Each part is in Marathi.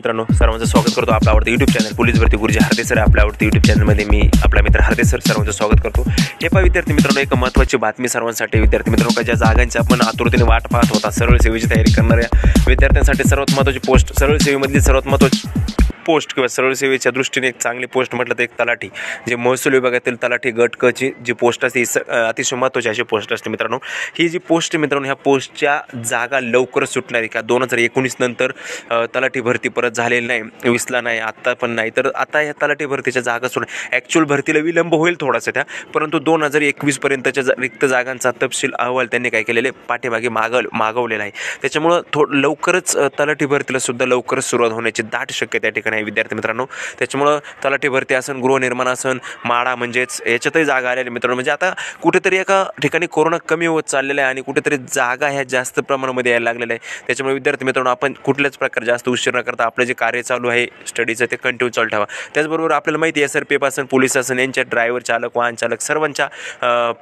मित्रांनो सर्वांचं स्वागत करतो आपला आवडतं यूट्यूब चॅनल पोलीस भरती गुरुजी हरदे सर आपल्या आवडतं यूट्यूब चॅनलमध्ये मी आपला मित्र हरदे सर सर्वांचं स्वागत करतो. हे पहा विद्यार्थी मित्रांनो एक महत्त्वाची बातमी सर्वांसाठी. विद्यार्थी मित्रांनो का ज्या जागांची आपण आतुरतेने वाट पाहत होता सरळ सेवेची तयारी करणाऱ्या विद्यार्थ्यांसाठी सर्वात महत्त्वाची पोस्ट सरळ सेवेमधली सर्वात महत्त्वाची पोस्ट किंवा सरळ सेवेच्या दृष्टीने एक चांगली पोस्ट म्हटलं तर एक तलाठी. जे महसूल विभागातील तलाठी गटकची जी पोस्ट असते ही स अतिशय महत्त्वाची अशी पोस्ट असते मित्रांनो. ही जी पोस्ट मित्रांनो ह्या पोस्टच्या जागा लवकरच सुटणार आहे. का दोन हजार एकोणीस नंतर तलाठी भरती परत झालेली नाही विसला नाही आत्ता पण नाही. तर आता या तलाठी भरतीच्या जागा सुट ॲक्च्युअल भरतीला विलंब होईल थोडासा त्या परंतु दोन हजार एकवीसपर्यंतच्या जा रिक्त जागांचा तपशील अहवाल त्यांनी काय केलेले पाठीमागे मागव मागवलेला आहे. त्याच्यामुळं थो लवकरच तलाठी भरतीला सुद्धा लवकरच सुरुवात होण्याची दाट शक्यता त्या ठिकाणी नाही विद्यार्थी मित्रांनो. त्याच्यामुळं तलाठी भरती असन गृहनिर्माण असन माडा म्हणजेच याच्यातही जागा आलेल्या मित्रांनो. म्हणजे आता कुठेतरी एका ठिकाणी कोरोना कमी होत चाललेला आहे आणि कुठेतरी जागा ह्या जास्त प्रमाणामध्ये यायला लागलेल्या आहे त्याच्यामुळे विद्यार्थी मित्रांनो आपण कुठल्याच प्रकारे जास्त उशीर न करता आपलं जे कार्य चालू आहे स्टडीचं ते कंटिन्यू चालू ठेवा. त्याचबरोबर आपल्याला माहिती आहे सर पेपर असन पोलीस असन यांच्या ड्रायव्हर चालक वाहन चालक सर्वांच्या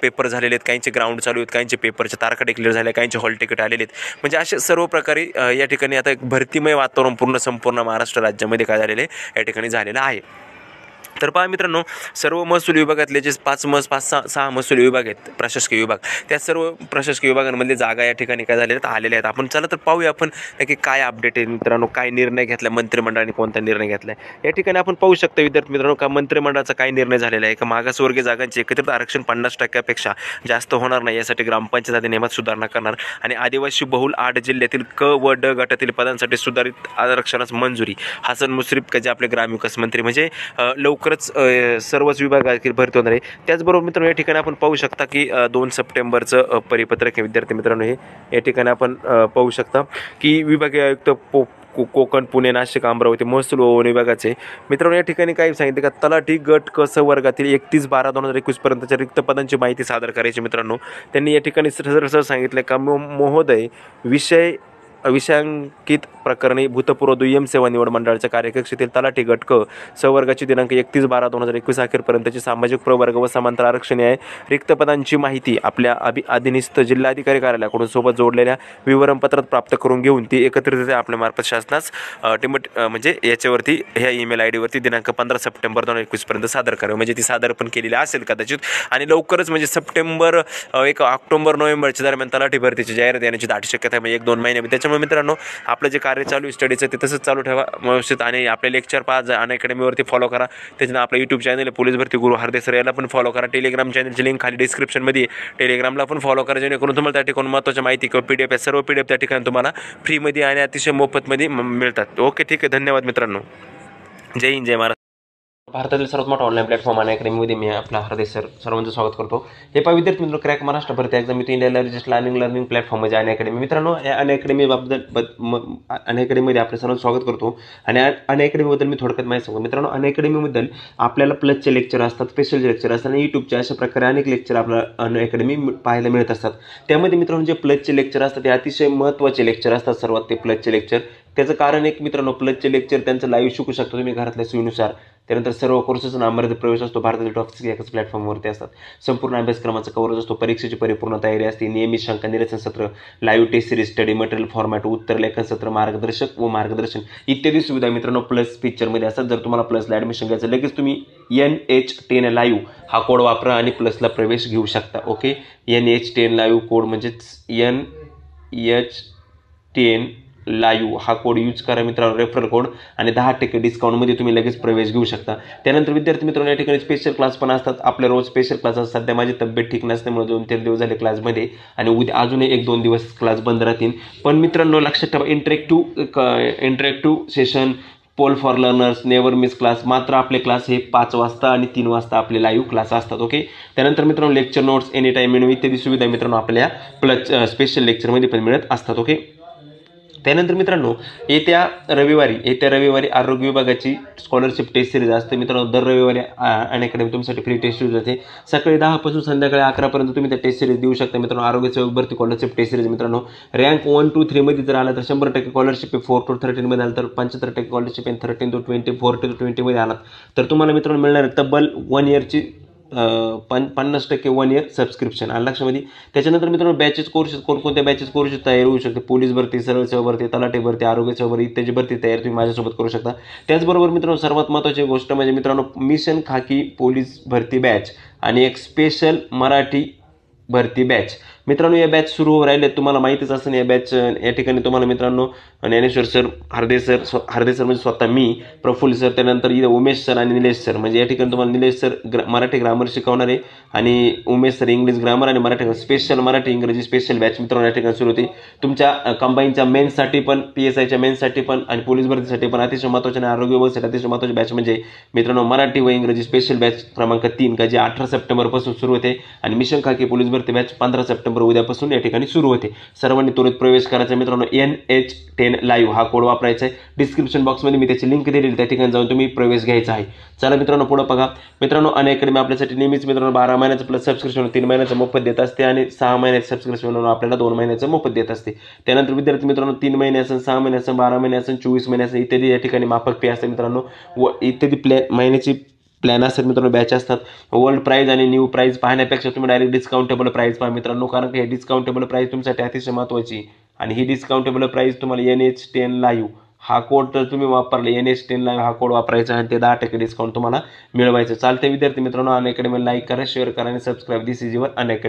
पेपर झालेले आहेत. काहींचे ग्राउंड चालू आहेत काहींचे पेपरच्या तारखा डिक्लेअर झाल्या काहींचे हॉल तिकीट आलेले आहेत. म्हणजे असे सर्व प्रकारे या ठिकाणी आता एक भरतीमय वातावरण पूर्ण संपूर्ण महाराष्ट्र राज्यामध्ये काय झालेले या ठिकाणी झालेलं आहे. तर पहा मित्रांनो सर्व महसूल विभागातले जे पाच मस पाच सहा सहा महसूल विभाग आहेत प्रशासकीय विभाग त्या सर्व प्रशासकीय विभागांमधले जागा या ठिकाणी काय झालेल्या आहेत? आलेल्या आहेत. आपण चला तर पाहूया आपण नक्की काय अपडेट आहे मित्रांनो काय निर्णय घेतला मंत्रिमंडळाने कोणता निर्णय घेतला आहे या ठिकाणी आपण पाहू शकता विद्यार्थी मित्रांनो का मंत्रिमंडळाचा काय निर्णय झालेला आहे का मागासवर्गीय जागांचे एकत्रित आरक्षण पन्नास टक्क्यापेक्षा जास्त होणार नाही यासाठी ग्रामपंचायत अधिनियमात सुधारणा करणार आणि आदिवासी बहुल आठ जिल्ह्यातील क व ड गटातील पदांसाठी सुधारित आरक्षणास मंजुरी. हसन मुश्रीफ का जे आपले ग्रामविकास मंत्री म्हणजे लवकर लवकरच सर्वच विभागातील भरती होणार आहे. त्याचबरोबर मित्रांनो या ठिकाणी आपण पाहू शकता की दोन सप्टेंबरचं परिपत्रक हे विद्यार्थी मित्रांनो हे या ठिकाणी आपण पाहू शकता की विभागीय आयुक्त पो को- कोकण पुणे नाशिक अमरावती महसूल व विभागाचे. मित्रांनो या ठिकाणी काय सांगितलं का तलाठी गट कस वर्गातील एकतीस बारा दोन हजार एकवीस पर्यंतच्या रिक्त पदांची माहिती सादर करायची मित्रांनो. त्यांनी या ठिकाणी सरसर सरळ सांगितलं का मो- महोदय विषय विषयांकित प्रकरणी भूतपूर्व दुय्यम सेवा निवड मंडळाच्या कार्यकक्षेतील तलाठी घटक क संवर्गाची दिनांक एकतीस बारा दोन हजार एकवीस अखेरपर्यंतची सामाजिक प्रवर्ग व समांतर आरक्षण आहे रिक्त पदांची माहिती आपल्या अभि अधिनिस्त जिल्हाधिकारी कार्यालयाकडून सोबत जोडलेल्या विवरणपत्रात प्राप्त करून घेऊन ती एकत्रितरित्या आपल्यामार्फत शासनास टिमट म्हणजे याच्यावरती ह्या ईमेल आय डीवरती दिनांक पंधरा सप्टेंबर दोन हजार एकवीसपर्यंत सादर करावं. म्हणजे ती सादर पण केलेली असेल कदाचित. आणि लवकरच म्हणजे सप्टेंबर एक ऑक्टोबर नोव्हेंबरच्या दरम्यान तलाठी भरतीची जाहिरात येण्याची दाट शक्यता म्हणजे एक दोन महिन्यामध्ये. त्याच्यामुळे मित्रांनो आपलं जे कार्य चालू आहे स्टडीचं ते तसंच चालू ठेवा. व्यवस्थित आणि आपले लेक्चर पाच अन अकॅडमीवरती फॉलो करा. त्याच्यानं आपलं यूट्यूब चॅनल आहे पोलीस भरती गुरु हरदे सर याला पण फॉलो करा. टेलिग्राम चॅनलची लिंक खाली डिस्क्रिप्शनमध्ये टेलिग्रामला पण फॉलो करा जेणेकरून तुम्हाला त्या ठिकाणी महत्त्वाची माहिती किंवा पी डी एफ सर्व पी डी एफ त्या ठिकाणी तुम्हाला फ्रीमध्ये आणि अतिशय मोफतमध्ये मिळतात. ओके ठीक आहे. धन्यवाद मित्रांनो. जय हिंद जय महाराज भारतातील सर्वात मोठा ऑनलाईन प्लॅटफॉर्म आणि अकॅडमीमध्ये मी आपला हरदे सर सर्वांचं स्वागत करतो. हे पहा विद्यार्थी मित्र क्रॅक महाराष्ट्र भरती एक्झाम इथे India largest learning learning platform म्हणजे आणि अकॅडमी मित्रांनो या अन अकॅडमीबद्दल अन अकॅडमीमध्ये आपलं सर्वांचं स्वागत करतो. आणि अन अकॅडमीबद्दल मी थोडक्यात माहिती सांगतो मित्रांनो अन अकॅडमीबद्दल आपल्याला प्लसचे लेक्चर असतात स्पेशल लेक्चर असतात आणि यूट्यूबचे अशा प्रकारे अनेक लेक्चर आपल्या अन अकॅडमी पाहायला मिळत असतात. त्यामध्ये मित्रांनो जे प्लसचे लेक्चर असतात ते अतिशय महत्त्वाचे लेक्चर असतात सर्वात. ते प्लसचे लेक्चर त्याचं कारण एक मित्रांनो प्लसचे लेक्चर त्यांचं लाईव्ह शिकू शकतो तुम्ही घरातल्या सोयीनुसार. त्यानंतर सर्व कोर्सेसचा नामर्यादित प्रवेश असतो. भारतातील टॉप एकाच प्लॅटफॉर्मवरती असतात. संपूर्ण अभ्यासक्रमाचा कवरेज असतो. परीक्षेची परिपूर्ण तयारी असते. नियमित शंका निरसन सत्र live test series study material format उत्तर लेखन सत्र मार्गदर्शक व मार्गदर्शन इत्यादी सुविधा मित्रांनो प्लस पिक्चरमध्ये असतात. जर तुम्हाला प्लसला ॲडमिशन घ्यायचं लगेच तुम्ही एन एच टेन लाईव्ह हा कोड वापरा आणि प्लसला प्रवेश घेऊ शकता. Okay N H ten live code म्हणजेच एन एच टेन लायू हा कोड यूज करा मित्रांनो रेफरल कोड आणि दहा टक्के डिस्काउंटमध्ये तुम्ही लगेच प्रवेश घेऊ शकता. त्यानंतर विद्यार्थी मित्रांनो या ठिकाणी स्पेशल क्लास पण असतात. आपल्या रोज स्पेशल क्लास असतात. सध्या माझी तब्येत ठीक नसल्यामुळे दोन तीन दिवस झाले क्लासमध्ये आणि उद्या अजूनही एक दोन दिवस क्लास बंद राहतील. पण मित्रांनो लक्षात ठेवा interactive interactive session poll for learners never miss class मात्र आपले क्लास हे पाच वाजता आणि तीन वाजता आपले लाईव्ह क्लास असतात ओके त्यानंतर मित्रांनो lecture notes any time menu इत्यादी सुविधा मित्रांनो आपल्या प्लस स्पेशल लेक्चरमध्ये पण मिळत असतात ओके त्यानंतर मित्रांनो येत्या रविवारी येत्या रविवारी आरोग्य विभागाची स्कॉलरशिप टेस्ट सिरीज असते. मित्रांनो दर रविवारी आणि अकॅडमी तुमच्यासाठी फ्री टेस्ट सिरीज असते. सकाळी दहापासून संध्याकाळी अकरापर्यंत तुम्ही त्या टेस्ट सिरीज देऊ शकता. मित्रांनो आरोग्य सेवक भरती स्कॉलरशिप टेस्ट सिरीज मित्रांनो. रँक वन टू थ्रीमध्ये जर आला तर शंभर टक्के स्कॉलरशिप आहे. फोर टू थर्टीनमध्ये आलं तर पंच्याहत्तर टक्के स्कॉलरशिप आहे. Thirteen two twenty four two ट्वेंटीमध्ये आलात. तर तुम्हाला मित्रांनो मिळणार तब्बल वन इयरची पन पन्नास टक्के वन इयर सबस्क्रिप्शन आलं लक्षामध्ये त्याच्यानंतर मित्रांनो बॅचेस कोर्सेस कोणकोणत्या बॅचेस कोर्सेस तयार होऊ शकते? पोलीस भरती सरळ सेवा भरती तलाटे भरती आरोग्य सेवा भरती इत्यादी भरती तयार तुम्ही माझ्यासोबत करू शकता. त्याचबरोबर मित्रांनो सर्वात महत्त्वाची गोष्ट म्हणजे मित्रांनो मिशन खाकी पोलीस भरती बॅच आणि एक स्पेशल मराठी भरती बॅच मित्रांनो या बॅच सुरू होऊ राहिले तुम्हाला माहितीच असेल या बॅच या ठिकाणी तुम्हाला मित्रांनो ज्ञानेश्वर सर हरदे सर स्व हरदे सर म्हणजे स्वतः मी प्रफुल्ल सर त्यानंतर इथं उमेश सर आणि निलेश सर म्हणजे या ठिकाणी तुम्हाला निलेश सर ग्र मराठी ग्रामर शिकवणार आहे. आणि उमेश सर इंग्लिश ग्रामर आणि मराठी स्पेशल मराठी इंग्रजी स्पेशल बॅच मित्रांनो या ठिकाणी सुरू होते. तुमच्या कंबाईनच्या मेन्ससाठी पण पी एस आयच्या मेन्ससाठी पण आणि पोलीस भरतीसाठी पण अतिशय महत्त्वाचे आणि आरोग्य व्यवस्थेसाठी अतिशय महत्त्वाची बॅच म्हणजे मित्रांनो मराठी व इंग्रजी स्पेशल बॅच क्रमांक तीन का जे अठरा सप्टेंबरपासून सुरू होते. आणि मिशन खाकी पोलीस भरती बॅच पंधरा सप्टेंबर उद्यापासून या ठिकाणी सुरू होते. सर्वांनी त्वरित प्रवेश करायचा मित्रांनो एन एच टेन लाईव्ह हा कोड वापरायचा आहे. डिस्क्रिप्शन बॉक्समध्ये मी त्याची लिंक दिलेली त्या ठिकाणी जाऊन तुम्ही प्रवेश घ्यायचा आहे. चला मित्रांनो पुढं बघा. मित्रांनो अन अकॅडमी आपल्यासाठी नेहमीच मित्रांनो बारा महिन्याचं प्लस सबस्क्रिप्शन तीन महिन्याचं मोफत देत असते आणि सहा महिन्याचं सबस्क्रिप्शन आपल्याला दोन महिन्याचं मोफत देत असते. त्यानंतर विद्यार्थी मित्रांनो तीन महिने असेल सहा महिने असेल बारा महिने असेल चोवीस महिने असेल इत्यादी या ठिकाणी माफक पे असते मित्रांनो. व इत्यादी प्लॅ महिन्याची प्लॅन असतात मित्रांनो बॅच असतात. वर्ल्ड प्राईज आणि न्यू प्राईज पाहण्यापेक्षा तुम्ही डायरेक्ट डिस्काउंटेबल प्राईज पहा मित्रांनो कारण की हे डिस्काउंटेबल प्राईज तुमच्यासाठी अतिशय महत्त्वाची आणि ही डिस्काउंटेबल प्राईज तुम्हाला एन एच टेन लाईव्ह हा कोड तर तुम्ही वापरले एन एच टेन लाईव्ह हा कोड वापरायचा आणि ते दहा टक्के डिस्काउंट तुम्हाला मिळवायचं चालते विद्यार्थी मित्रांनो अनेकडे लाईक करा शेअर करा आणि subscribe this is your an